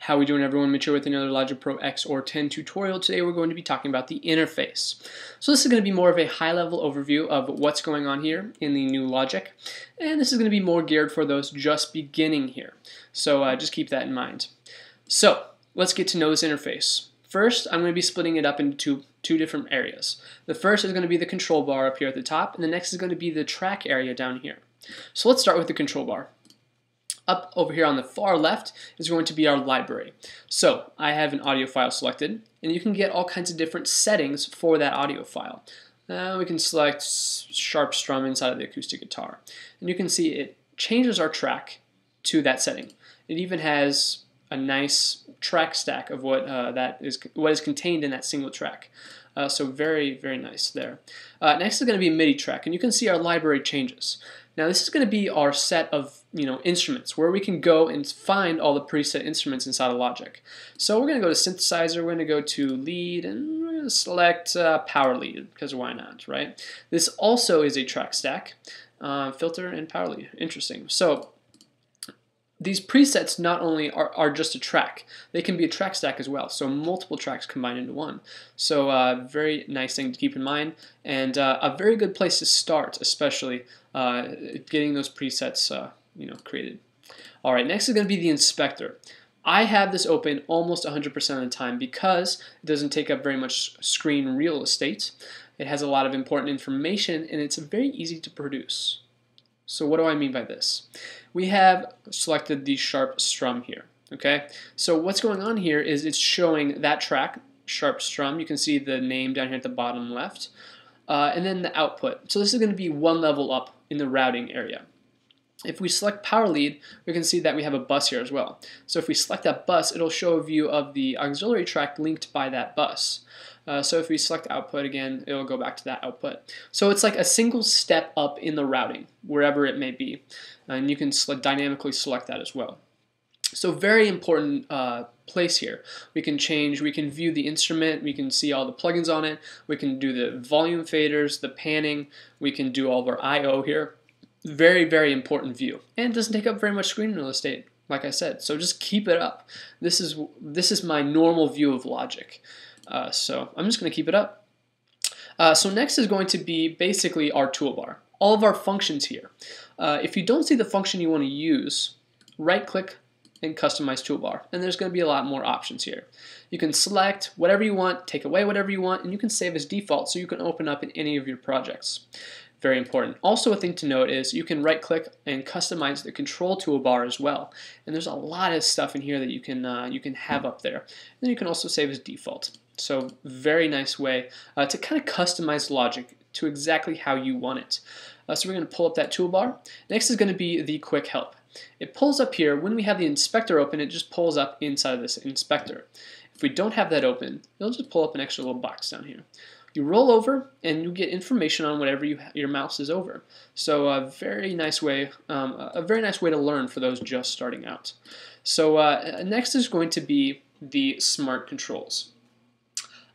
How we doing everyone? Mitchel with another Logic Pro X or 10 tutorial. Today we're going to be talking about the interface. So this is going to be more of a high level overview of what's going on here in the new Logic. And this is going to be more geared for those just beginning here. So uh, just keep that in mind. So let's get to know this interface. First, I'm going to be splitting it up into two, two different areas. The first is going to be the control bar up here at the top, and the next is going to be the track area down here. So let's start with the control bar up over here on the far left is going to be our library. So I have an audio file selected, and you can get all kinds of different settings for that audio file. Uh, we can select sharp strum inside of the acoustic guitar. And you can see it changes our track to that setting. It even has a nice track stack of what uh, that is what is contained in that single track. Uh, so very, very nice there. Uh, next is going to be MIDI track, and you can see our library changes. Now this is going to be our set of you know instruments where we can go and find all the preset instruments inside of Logic. So we're going to go to synthesizer, we're going to go to lead, and we're going to select uh, power lead because why not, right? This also is a track stack, uh, filter and power lead. Interesting. So these presets not only are, are just a track, they can be a track stack as well. So multiple tracks combined into one. So uh, very nice thing to keep in mind and uh, a very good place to start, especially uh, getting those presets uh, you know, created. All right, next is going to be the inspector. I have this open almost 100% of the time because it doesn't take up very much screen real estate. It has a lot of important information and it's very easy to produce. So what do I mean by this? We have selected the sharp strum here. Okay, so what's going on here is it's showing that track, sharp strum. You can see the name down here at the bottom left. Uh, and then the output. So this is going to be one level up in the routing area. If we select power lead, we can see that we have a bus here as well. So if we select that bus, it'll show a view of the auxiliary track linked by that bus. Uh, so if we select output again, it'll go back to that output. So it's like a single step up in the routing, wherever it may be. And you can select, dynamically select that as well. So very important uh, place here. We can change, we can view the instrument, we can see all the plugins on it, we can do the volume faders, the panning, we can do all of our I.O. here. Very, very important view. And it doesn't take up very much screen real estate, like I said. So just keep it up. This is, this is my normal view of Logic. Uh, so I'm just going to keep it up. Uh, so next is going to be basically our toolbar. All of our functions here. Uh, if you don't see the function you want to use, right click and customize toolbar. And there's going to be a lot more options here. You can select whatever you want, take away whatever you want, and you can save as default so you can open up in any of your projects. Very important. Also a thing to note is you can right click and customize the control toolbar as well. And there's a lot of stuff in here that you can, uh, you can have up there. And then you can also save as default. So very nice way uh, to kind of customize logic to exactly how you want it. Uh, so we're going to pull up that toolbar. Next is going to be the quick help. It pulls up here. When we have the inspector open, it just pulls up inside of this inspector. If we don't have that open, it'll just pull up an extra little box down here. You roll over and you get information on whatever you, your mouse is over. So a very nice way, um, a very nice way to learn for those just starting out. So uh, next is going to be the smart controls.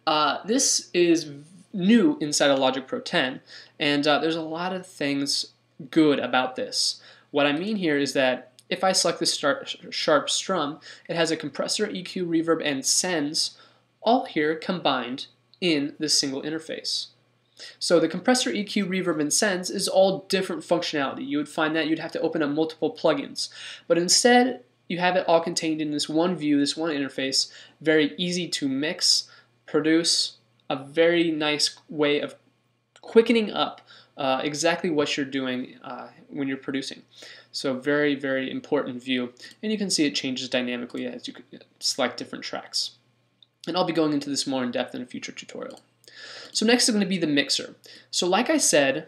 Uh, this is new inside of Logic Pro 10, and uh, there's a lot of things good about this. What I mean here is that if I select the sharp strum, it has a compressor, EQ, reverb, and sends all here combined in this single interface. So the compressor, EQ, reverb, and sends is all different functionality. You would find that you'd have to open up multiple plugins. But instead, you have it all contained in this one view, this one interface, very easy to mix, produce a very nice way of quickening up uh, exactly what you're doing uh, when you're producing. So very, very important view. And you can see it changes dynamically as you select different tracks. And I'll be going into this more in depth in a future tutorial. So next is going to be the mixer. So like I said,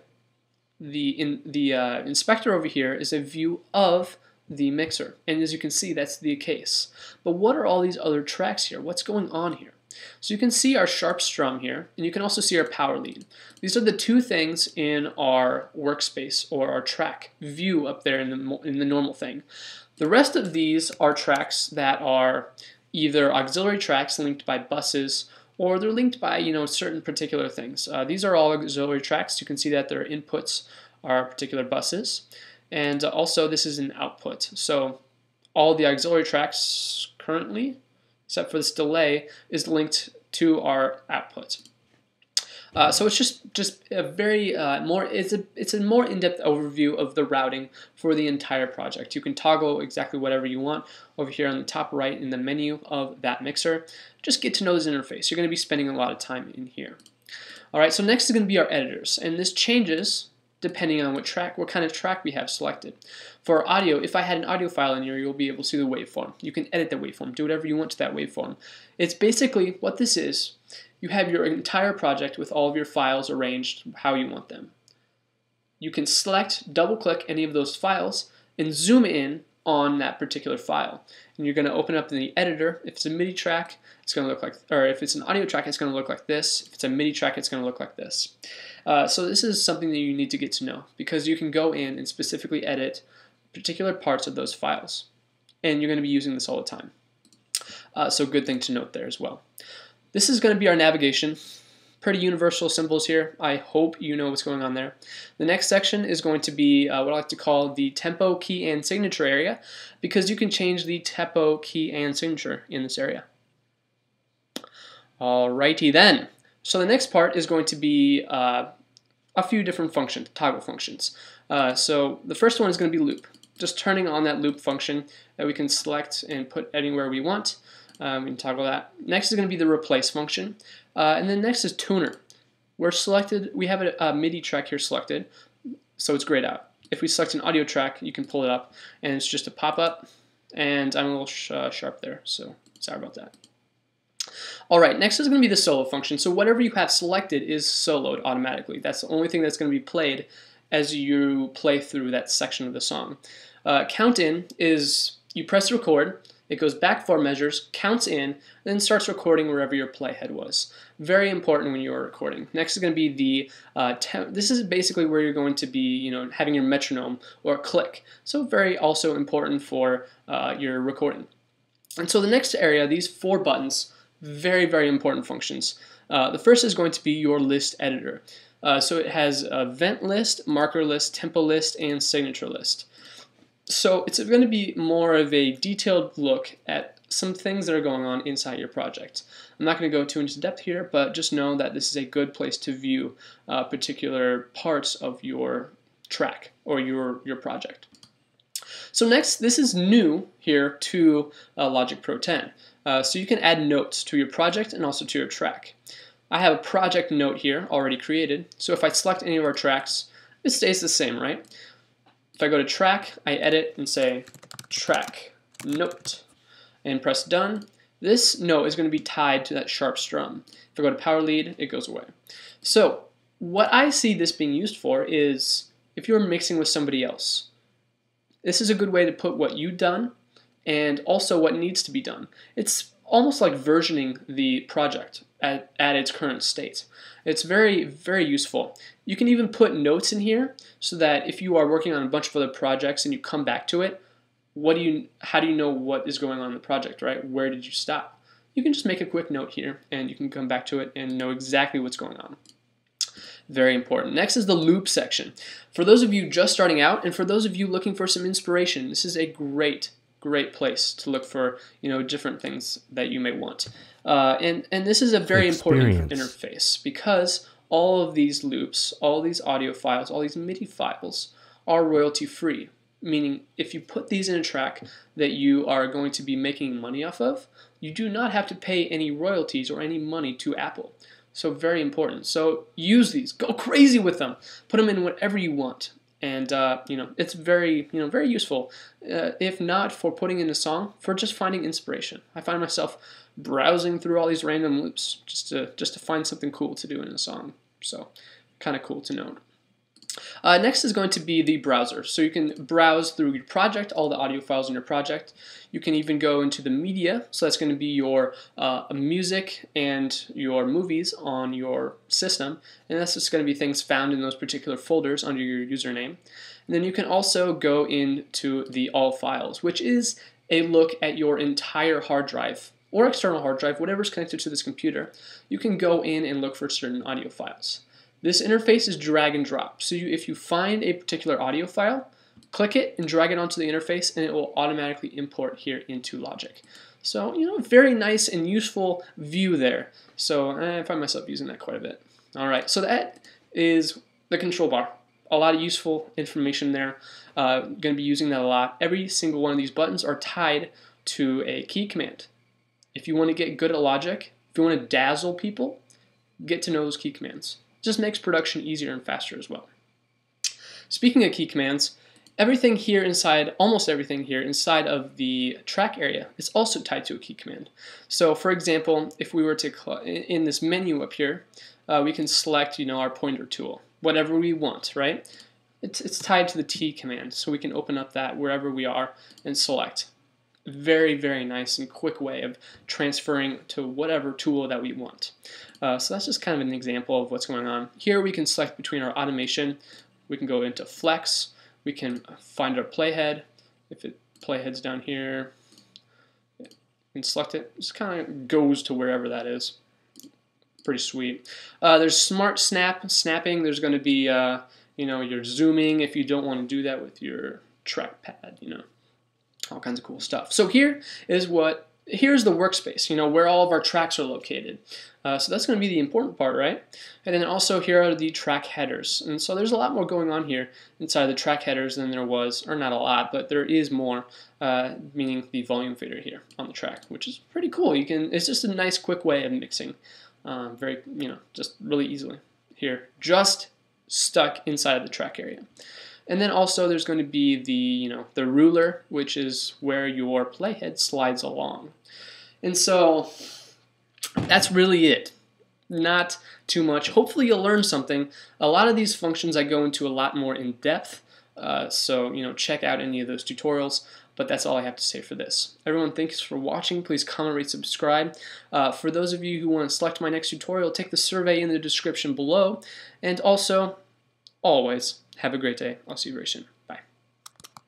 the, in, the uh, inspector over here is a view of the mixer. And as you can see, that's the case. But what are all these other tracks here? What's going on here? So you can see our sharp strum here, and you can also see our power lead. These are the two things in our workspace or our track view up there in the, in the normal thing. The rest of these are tracks that are either auxiliary tracks linked by buses or they're linked by you know certain particular things. Uh, these are all auxiliary tracks. You can see that their inputs are particular buses. And also this is an output. So all the auxiliary tracks currently, except for this delay, is linked to our output. Uh, so it's just just a very uh, more it's a it's a more in-depth overview of the routing for the entire project. You can toggle exactly whatever you want over here on the top right in the menu of that mixer. Just get to know this interface. You're going to be spending a lot of time in here. All right, so next is going to be our editors, and this changes depending on what track, what kind of track we have selected. For audio, if I had an audio file in here, you'll be able to see the waveform. You can edit the waveform, do whatever you want to that waveform. It's basically what this is. You have your entire project with all of your files arranged how you want them. You can select, double click any of those files, and zoom in on that particular file. And you're going to open up the editor. If it's a MIDI track, it's going to look like, or if it's an audio track, it's going to look like this. If it's a MIDI track, it's going to look like this. Uh, so this is something that you need to get to know because you can go in and specifically edit particular parts of those files. And you're going to be using this all the time. Uh, so good thing to note there as well. This is going to be our navigation. Pretty universal symbols here. I hope you know what's going on there. The next section is going to be uh, what I like to call the tempo, key, and signature area because you can change the tempo, key, and signature in this area. Alrighty then. So the next part is going to be uh, a few different functions, toggle functions. Uh, so the first one is going to be loop. Just turning on that loop function that we can select and put anywhere we want. Um, we can toggle that. Next is going to be the replace function. Uh, and then next is tuner. We're selected, we have a, a, MIDI track here selected, so it's grayed out. If we select an audio track, you can pull it up, and it's just a pop-up, and I'm a little sh uh, sharp there, so sorry about that. All right, next is going to be the solo function. So whatever you have selected is soloed automatically. That's the only thing that's going to be played as you play through that section of the song. Uh, count in is you press record, it goes back four measures, counts in, then starts recording wherever your playhead was. Very important when you're recording. Next is going to be the, uh, this is basically where you're going to be, you know, having your metronome or click. So very also important for uh, your recording. And so the next area, these four buttons, very, very important functions. Uh, the first is going to be your list editor. Uh, so it has an event list, marker list, tempo list, and signature list. So it's going to be more of a detailed look at some things that are going on inside your project. I'm not going to go too into depth here, but just know that this is a good place to view uh, particular parts of your track or your, your project. So next, this is new here to uh, Logic Pro 10. Uh, so you can add notes to your project and also to your track. I have a project note here already created, so if I select any of our tracks, it stays the same, right? If I go to track, I edit and say track note and press done. This note is going to be tied to that sharp strum. If I go to power lead, it goes away. So what I see this being used for is if you're mixing with somebody else. This is a good way to put what you've done and also what needs to be done. It's almost like versioning the project at, at its current state. It's very, very useful. You can even put notes in here so that if you are working on a bunch of other projects and you come back to it, what do you, how do you know what is going on in the project, right? Where did you stop? You can just make a quick note here and you can come back to it and know exactly what's going on. Very important. Next is the loop section. For those of you just starting out and for those of you looking for some inspiration, this is a great great place to look for you know different things that you may want. Uh, and and this is a very Experience. important interface because all of these loops, all these audio files, all these MIDI files are royalty free. Meaning, if you put these in a track that you are going to be making money off of, you do not have to pay any royalties or any money to Apple. So very important. So use these. Go crazy with them. Put them in whatever you want and uh, you know it's very you know very useful uh, if not for putting in a song for just finding inspiration. I find myself browsing through all these random loops just to just to find something cool to do in a song. So kind of cool to note uh, next is going to be the browser. So you can browse through your project, all the audio files in your project. You can even go into the media, so that's going to be your uh, music and your movies on your system, and that's just going to be things found in those particular folders under your username. And then you can also go into the all files, which is a look at your entire hard drive or external hard drive, whatever's connected to this computer. You can go in and look for certain audio files. This interface is drag and drop. So you, if you find a particular audio file, click it and drag it onto the interface and it will automatically import here into Logic. So, you know, very nice and useful view there. So I find myself using that quite a bit. All right, so that is the control bar. A lot of useful information there. Uh, going to be using that a lot. Every single one of these buttons are tied to a key command. If you want to get good at logic, if you want to dazzle people, get to know those key commands. Just makes production easier and faster as well. Speaking of key commands, everything here inside, almost everything here inside of the track area is also tied to a key command. So for example, if we were to, in this menu up here, uh, we can select, you know, our pointer tool, whatever we want, right? It's, it's tied to the T command, so we can open up that wherever we are and select. Very, very nice and quick way of transferring to whatever tool that we want. Uh, so that's just kind of an example of what's going on. Here we can select between our automation. We can go into flex. We can find our playhead. If it playhead's down here, and select it. It just kind of goes to wherever that is pretty sweet. Uh, there's smart snap snapping. There's going to be uh, you know your zooming if you don't want to do that with your trackpad. You know all kinds of cool stuff. So here is what here's the workspace. You know where all of our tracks are located. Uh, so that's going to be the important part, right? And then also here are the track headers. And so there's a lot more going on here inside the track headers than there was, or not a lot, but there is more, uh, meaning the volume fader here on the track, which is pretty cool. You can, it's just a nice quick way of mixing um, very, you know, just really easily here, just stuck inside the track area. And then also there's going to be the, you know, the ruler, which is where your playhead slides along. And so that's really it. Not too much. Hopefully you'll learn something. A lot of these functions I go into a lot more in depth. Uh, so, you know, check out any of those tutorials. But that's all I have to say for this. Everyone, thanks for watching. Please comment, rate, subscribe. Uh, for those of you who want to select my next tutorial, take the survey in the description below. And also, always, have a great day. I'll see you very soon.